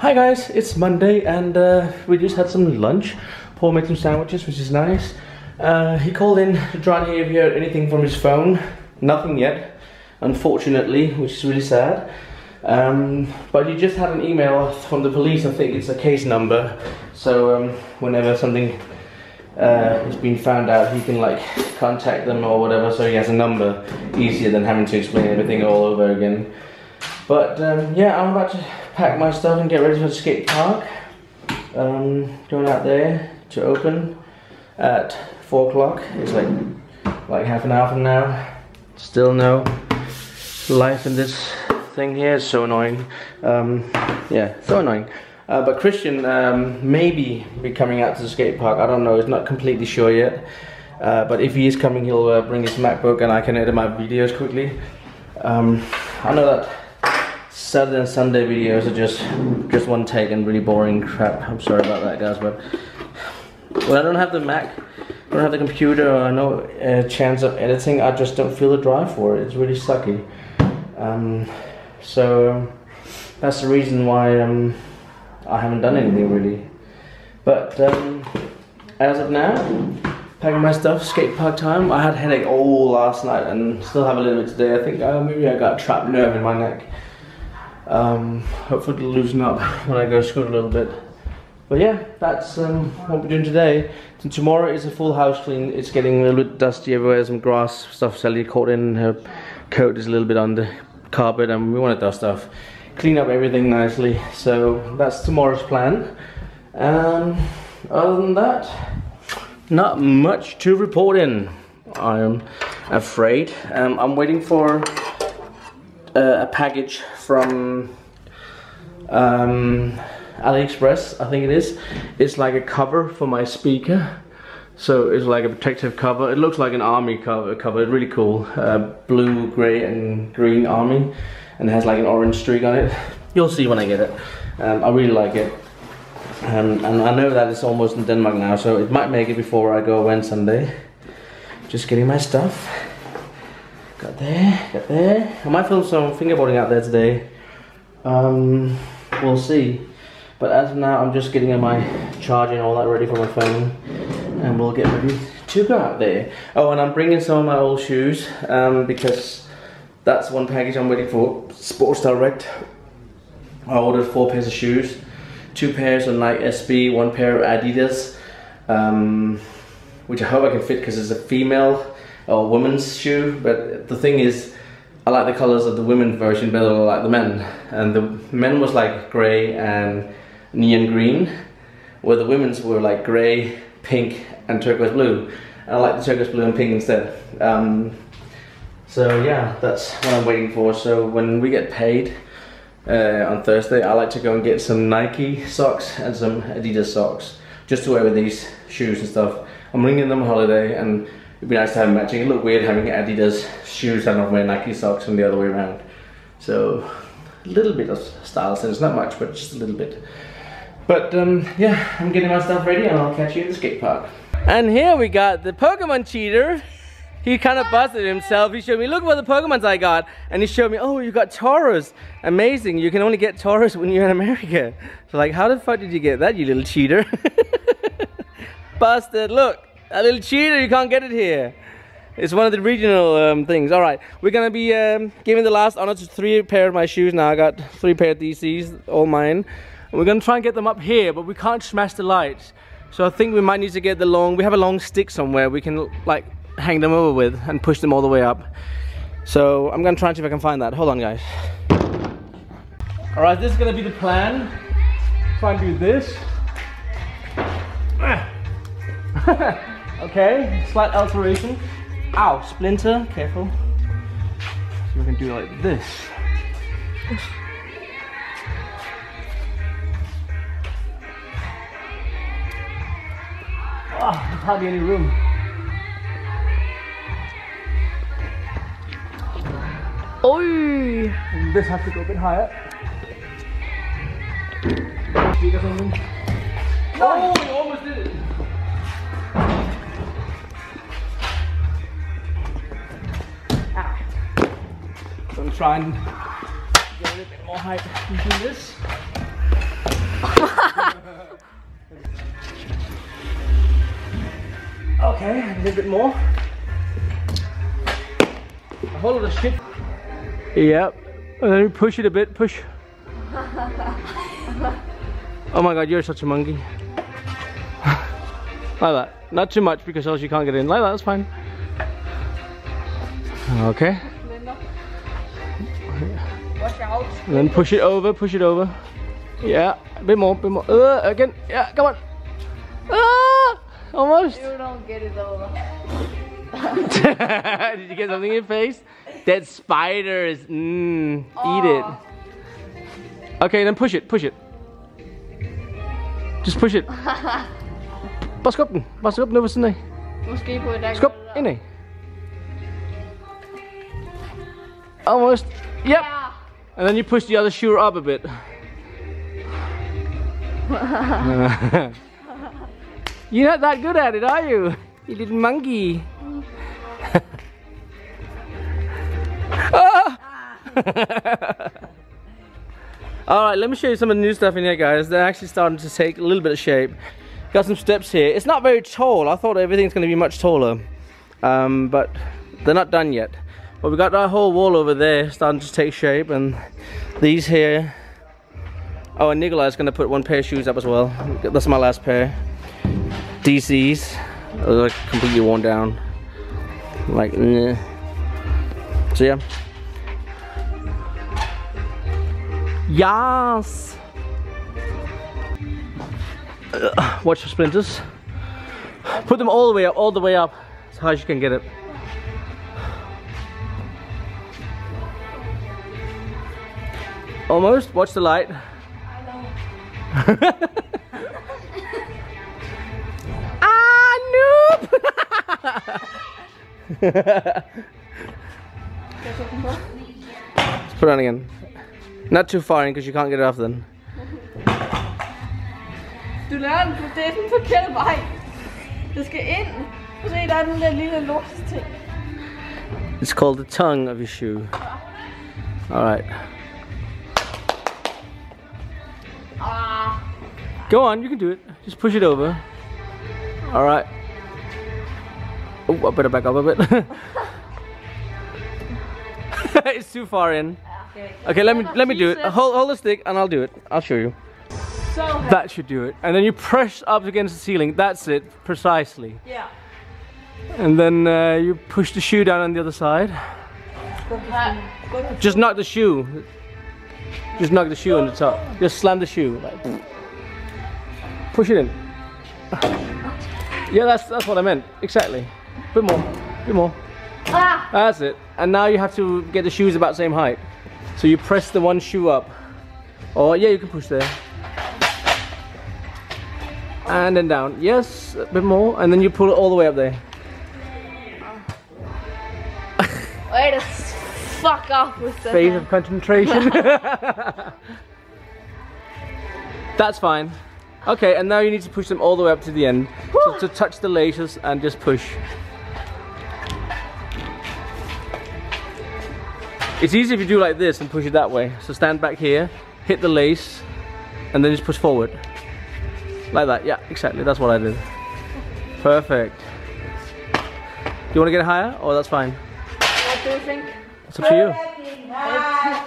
Hi guys, it's Monday and uh, we just had some lunch. Paul made some sandwiches, which is nice. Uh, he called in to try and hear if he heard anything from his phone. Nothing yet, unfortunately, which is really sad. Um, but he just had an email from the police, I think it's a case number. So um, whenever something uh, has been found out, he can like contact them or whatever, so he has a number. Easier than having to explain everything all over again. But um, yeah, I'm about to pack my stuff and get ready for the skate park. Um, going out there to open at four o'clock. It's like like half an hour from now. Still no life in this thing here. It's so annoying. Um, yeah, so annoying. Uh, but Christian um, maybe be coming out to the skate park. I don't know. He's not completely sure yet. Uh, but if he is coming, he'll uh, bring his MacBook and I can edit my videos quickly. Um, I know that Saturday and Sunday videos are just just one take and really boring crap. I'm sorry about that, guys, but when I don't have the Mac, I don't have the computer, or no uh, chance of editing, I just don't feel the drive for it. It's really sucky. Um, so that's the reason why um, I haven't done anything really. But um, as of now, packing my stuff, skate park time. I had headache all last night and still have a little bit today. I think uh, maybe I got a trapped nerve in my neck. Um, hopefully it'll loosen up when I go school a little bit. But yeah, that's um, what we're doing today. And tomorrow is a full house clean. It's getting a little bit dusty everywhere. Some grass stuff Sally caught in. Her coat is a little bit on the carpet and we want to dust off. Clean up everything nicely. So that's tomorrow's plan. Um, other than that, not much to report in. I'm afraid. Um, I'm waiting for a package from um, AliExpress, I think it is. It's like a cover for my speaker. So it's like a protective cover. It looks like an army cover. cover. Really cool. Uh, blue, grey and green army. And it has like an orange streak on it. You'll see when I get it. Um, I really like it. Um, and I know that it's almost in Denmark now, so it might make it before I go away on Sunday. Just getting my stuff. Got there, got there. I might film some fingerboarding out there today. Um, we'll see. But as of now, I'm just getting my charging all that ready for my phone. And we'll get ready to go out there. Oh, and I'm bringing some of my old shoes um, because that's one package I'm waiting for. Sports Direct. I ordered four pairs of shoes. Two pairs of Nike SB, one pair of Adidas. Um, which I hope I can fit because it's a female or women's shoe. But the thing is, I like the colors of the women's version better than I like the men. And the men was like gray and neon green, where the women's were like gray, pink, and turquoise blue. And I like the turquoise blue and pink instead. Um, so yeah, that's what I'm waiting for. So when we get paid uh, on Thursday, I like to go and get some Nike socks and some Adidas socks, just to wear with these shoes and stuff. I'm bringing them on holiday and it'd be nice to have matching. It look weird having Adidas shoes and not wear Nike socks and the other way around. So a little bit of style sense, not much, but just a little bit. But um, yeah, I'm getting my stuff ready and I'll catch you in the skate park. And here we got the Pokemon cheater. He kind of busted himself. He showed me, look what the Pokemons I got. And he showed me, oh, you got Tauros. Amazing, you can only get Tauros when you're in America. So like, how the fuck did you get that, you little cheater? busted, look. A little cheater, you can't get it here. It's one of the regional um, things. All right, we're gonna be um, giving the last honor to three pair of my shoes now. I got three pair of DCs, all mine. We're gonna try and get them up here, but we can't smash the lights. So I think we might need to get the long, we have a long stick somewhere we can like hang them over with and push them all the way up. So I'm gonna try and see if I can find that. Hold on guys. All right, this is gonna be the plan. Try and do this. Okay, slight alteration. Ow, splinter, careful. So we can do it like this. Oh, there's hardly any room. Oi! This has to go a bit higher. Oh, you almost did it! try and get a little bit more height this. okay, a little bit more. A whole lot of shit. Yep. And then push it a bit, push. oh my god, you're such a monkey. like that. Not too much because else you can't get in. Like that, that's fine. Okay. Out. And then push it over, push it over. Yeah, a bit more, bit more. Uh, again. Yeah, come on. Ah, almost. You don't get it over. Did you get something in your face? Dead spiders. Mmm. Eat it. Okay, then push it, push it. Just push it. Bare skub den. Bare skub den over siden af. Måske på et dag. Skub indad. Almost. Yep. Ja. And then you push the other shoe up a bit. You're not that good at it, are you? You little monkey. Ah! Alright, let me show you some of the new stuff in here, guys. They're actually starting to take a little bit of shape. Got some steps here. It's not very tall. I thought everything's going to be much taller. Um, but they're not done yet. But we got that whole wall over there starting to take shape, and these here. Oh, and Nikolai's gonna put one pair of shoes up as well. That's my last pair. DC's. They're like completely worn down. Like, nah. So yeah. Yes. Watch for splinters. Put them all the way up, all the way up, as high as you can get it. Almost. Watch the light. ah, noob! Let's put it on again. Not too far in because you can't get it off then. Du lader den det er den forkerte vej. Det skal ind. Se, der er den der lille lortsting. It's called the tongue of your shoe. Alright. Go on, you can do it. Just push it over. Alright. Oh, I better back up a bit. it's too far in. Okay. Okay, let me let me do it. Hold hold the stick and I'll do it. I'll show you. So. That should do it. And then you press up against the ceiling. That's it, precisely. Yeah. And then uh, you push the shoe down on the other side. Her. Gå på Just knock the shoe. Just knock the shoe on the top. Just slam the shoe. Like, push it in. Yeah, that's that's what I meant. Exactly. Bit more. Bit more. Ah. That's it. And now you have to get the shoes about the same height. So you press the one shoe up. Or yeah, you can push there. And then down. Yes, a bit more. And then you pull it all the way up there. Way to fuck off with the Phase of concentration. That's fine. Okay, and now you need to push them all the way up to the end. So to touch the laces and just push. It's easy if you do like this and push it that way. So stand back here, hit the lace, and then just push forward. Like that, yeah, exactly, that's what I did. Perfect. Do you want to get higher? Or that's fine? What do you think? It's up to you.